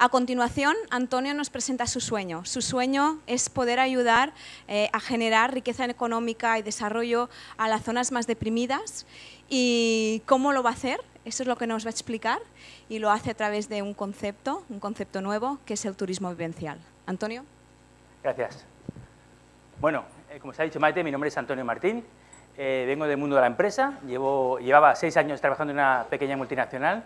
A continuación, Antonio nos presenta su sueño. Su sueño es poder ayudar eh, a generar riqueza económica y desarrollo a las zonas más deprimidas. ¿Y cómo lo va a hacer? Eso es lo que nos va a explicar y lo hace a través de un concepto, un concepto nuevo, que es el turismo vivencial. Antonio. Gracias. Bueno, eh, como se ha dicho Maite, mi nombre es Antonio Martín, eh, vengo del mundo de la empresa, Llevo, llevaba seis años trabajando en una pequeña multinacional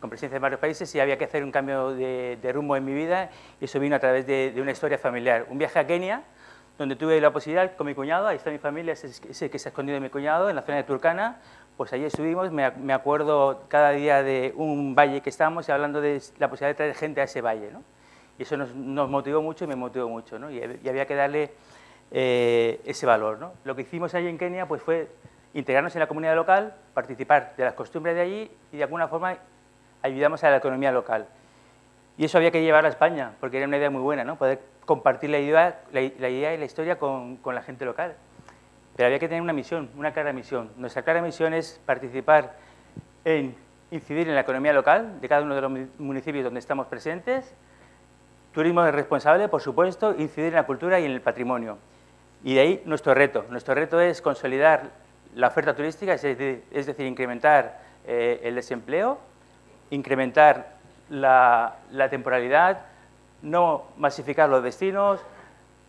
con presencia en varios países y había que hacer un cambio de, rumbo en mi vida y eso vino a través de, una historia familiar. Un viaje a Kenia, donde tuve la posibilidad con mi cuñado, ahí está mi familia, ese, que se ha escondido de mi cuñado, en la zona de Turcana, pues allí estuvimos, me, me, acuerdo cada día de un valle que estábamos y hablando de la posibilidad de traer gente a ese valle, ¿no? Y eso nos, nos motivó mucho y me motivó mucho, ¿no? y había que darle eh, ese valor. ¿no? Lo que hicimos allí en Kenia pues, fue integrarnos en la comunidad local, participar de las costumbres de allí y de alguna forma ayudamos a la economía local. Y eso había que llevar a España, porque era una idea muy buena, ¿no? poder compartir la idea, la, idea y la historia con, con, la gente local. Pero había que tener una misión, una clara misión. Nuestra clara misión es participar en incidir en la economía local de cada uno de los municipios donde estamos presentes, turismo responsable, por supuesto, incidir en la cultura y en el patrimonio. Y de ahí nuestro reto. Nuestro reto es consolidar la oferta turística, es decir, incrementar eh, el desempleo, incrementar la, temporalidad, no masificar los destinos,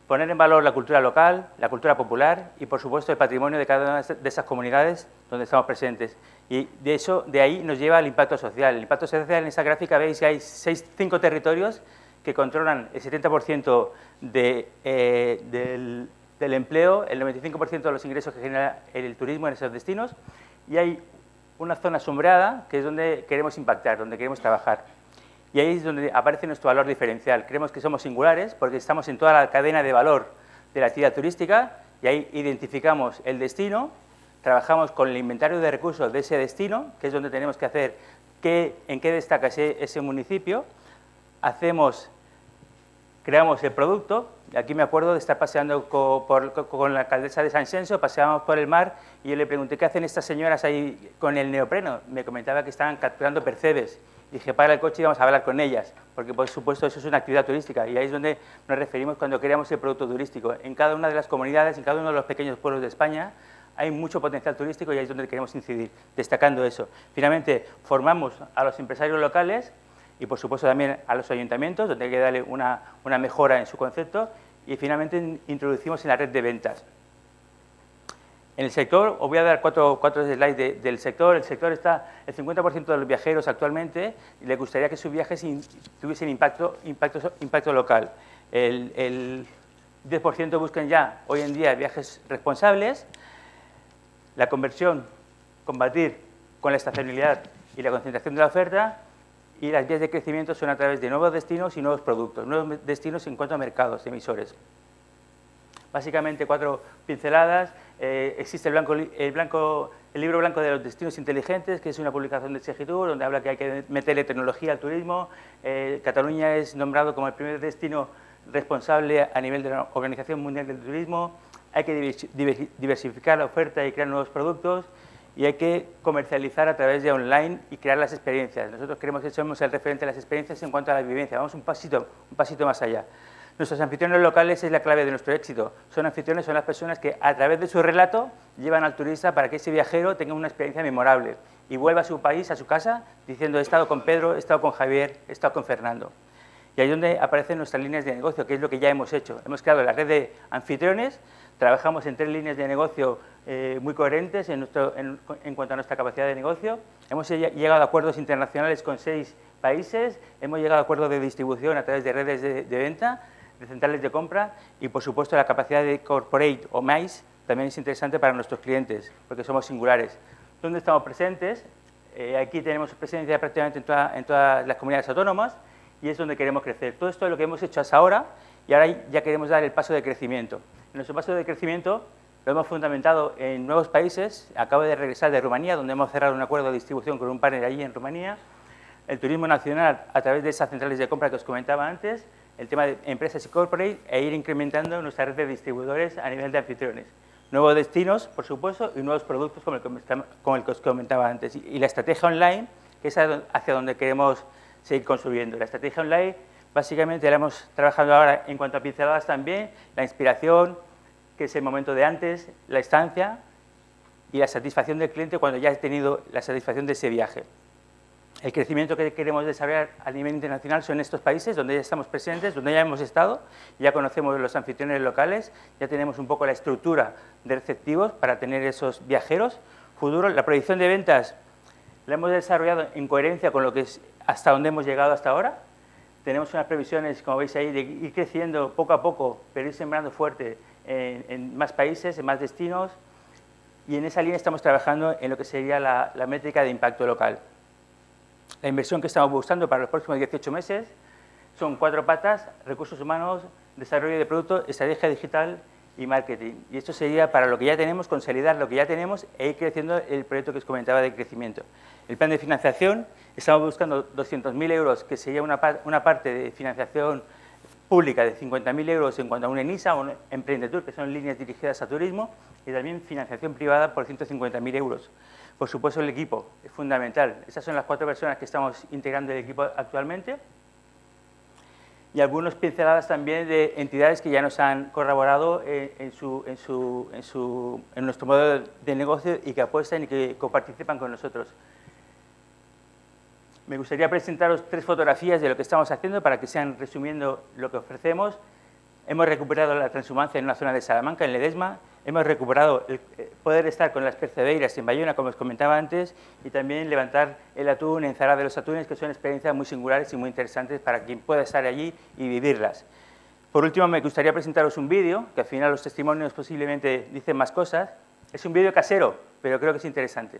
poner en valor la cultura local, la cultura popular y, por supuesto, el patrimonio de cada una de esas comunidades donde estamos presentes. Y de eso, de ahí nos lleva al impacto social. El impacto social en esa gráfica veis que hay seis, cinco territorios que controlan el 70% de, eh, del, del empleo, el 95% de los ingresos que genera el turismo en esos destinos y hay una zona sombreada que es donde queremos impactar, donde queremos trabajar. Y ahí es donde aparece nuestro valor diferencial. Creemos que somos singulares porque estamos en toda la cadena de valor de la actividad turística y ahí identificamos el destino, trabajamos con el inventario de recursos de ese destino, que es donde tenemos que hacer qué, en qué destaca ese, ese municipio, hacemos, creamos el producto, Aquí me acuerdo de estar paseando con, la alcaldesa de San Senso, paseábamos por el mar y yo le pregunté qué hacen estas señoras ahí con el neopreno. Me comentaba que estaban capturando percebes. Dije, para el coche y vamos a hablar con ellas, porque por supuesto eso es una actividad turística y ahí es donde nos referimos cuando creamos el producto turístico. En cada una de las comunidades, en cada uno de los pequeños pueblos de España, hay mucho potencial turístico y ahí es donde queremos incidir, destacando eso. Finalmente, formamos a los empresarios locales y por supuesto también a los ayuntamientos, donde hay que darle una, una mejora en su concepto, y finalmente introducimos en la red de ventas. En el sector, os voy a dar cuatro, cuatro slides del sector. El sector está, el 50% de los viajeros actualmente le gustaría que sus viajes tuviesen impacto, impacto, impacto local. El, el 10% buscan ya hoy en día viajes responsables. La conversión, combatir con la estacionalidad y la concentración de la oferta y las vías de crecimiento son a través de nuevos destinos y nuevos productos, nuevos destinos en cuanto a mercados, emisores. Básicamente cuatro pinceladas. Eh, existe el, blanco, el, libro blanco de los destinos inteligentes, que es una publicación de Segitur, donde habla que hay que meterle tecnología al turismo. Eh, Cataluña es nombrado como el primer destino responsable a nivel de la Organización Mundial del Turismo. Hay que diversificar la oferta y crear nuevos productos y hay que comercializar a través de online y crear las experiencias. Nosotros creemos que somos el referente de las experiencias en cuanto a la vivencia. Vamos un pasito, un pasito más allá. Nuestros anfitriones locales es la clave de nuestro éxito. Son anfitriones, son las personas que a través de su relato llevan al turista para que ese viajero tenga una experiencia memorable y vuelva a su país, a su casa, diciendo he estado con Pedro, he estado con Javier, he estado con Fernando. Y ahí es donde aparecen nuestras líneas de negocio, que es lo que ya hemos hecho. Hemos creado la red de anfitriones, trabajamos en tres líneas de negocio eh, muy coherentes en, cuanto a nuestra capacidad de negocio. Hemos llegado a acuerdos internacionales con seis países, hemos llegado a acuerdos de distribución a través de redes de, venta, de centrales de compra y, por supuesto, la capacidad de corporate o MICE también es interesante para nuestros clientes, porque somos singulares. ¿Dónde estamos presentes? Eh, aquí tenemos presencia prácticamente en, en todas las comunidades autónomas y es donde queremos crecer. Todo esto es lo que hemos hecho hasta ahora y ahora ya queremos dar el paso de crecimiento. Nuestro paso de crecimiento lo hemos fundamentado en nuevos países. Acabo de regresar de Rumanía, donde hemos cerrado un acuerdo de distribución con un partner allí en Rumanía. El turismo nacional, a través de esas centrales de compra que os comentaba antes, el tema de empresas y corporate, e ir incrementando nuestra red de distribuidores a nivel de anfitriones. Nuevos destinos, por supuesto, y nuevos productos como el que, os comentaba antes. Y la estrategia online, que es hacia donde queremos seguir construyendo. La estrategia online, básicamente, la hemos trabajado ahora en cuanto a pinceladas también, la inspiración, que es el momento de antes, la estancia y la satisfacción del cliente cuando ya ha tenido la satisfacción de ese viaje. El crecimiento que queremos desarrollar a nivel internacional son estos países donde ya estamos presentes, donde ya hemos estado, ya conocemos los anfitriones locales, ya tenemos un poco la estructura de receptivos para tener esos viajeros. Futuro, la proyección de ventas la hemos desarrollado en coherencia con lo que es hasta donde hemos llegado hasta ahora. Tenemos unas previsiones, como veis ahí, de ir creciendo poco a poco, pero ir sembrando fuerte en, más países, en más destinos, y en esa línea estamos trabajando en lo que sería la, la métrica de impacto local. La inversión que estamos buscando para los próximos 18 meses son cuatro patas, recursos humanos, desarrollo de producto, estrategia digital y marketing. Y esto sería para lo que ya tenemos, consolidar lo que ya tenemos e ir creciendo el proyecto que os comentaba de crecimiento. El plan de financiación, estamos buscando 200.000 euros, que sería una, una, parte de financiación pública de 50.000 euros en cuanto a una ENISA o un Emprendetur, que son líneas dirigidas a turismo, y también financiación privada por 150.000 euros. Por supuesto, el equipo es fundamental. Esas son las cuatro personas que estamos integrando el equipo actualmente. Y algunas pinceladas también de entidades que ya nos han colaborado en, su, en, su, en, su, en nuestro modelo de negocio y que apuestan y que coparticipan con nosotros. Me gustaría presentaros tres fotografías de lo que estamos haciendo para que sean resumiendo lo que ofrecemos. Hemos recuperado la transhumancia en una zona de Salamanca, en Ledesma, hemos recuperado el eh, poder estar con las percebeiras en Bayona, como os comentaba antes, y también levantar el atún en Zara de los Atunes, que son experiencias muy singulares y muy interesantes para quien pueda estar allí y vivirlas. Por último, me gustaría presentaros un vídeo, que al final los testimonios posiblemente dicen más cosas. Es un vídeo casero, pero creo que es interesante.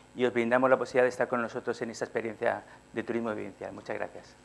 y os brindamos la posibilidad de estar con nosotros en esta experiencia de turismo vivencial. Muchas gracias.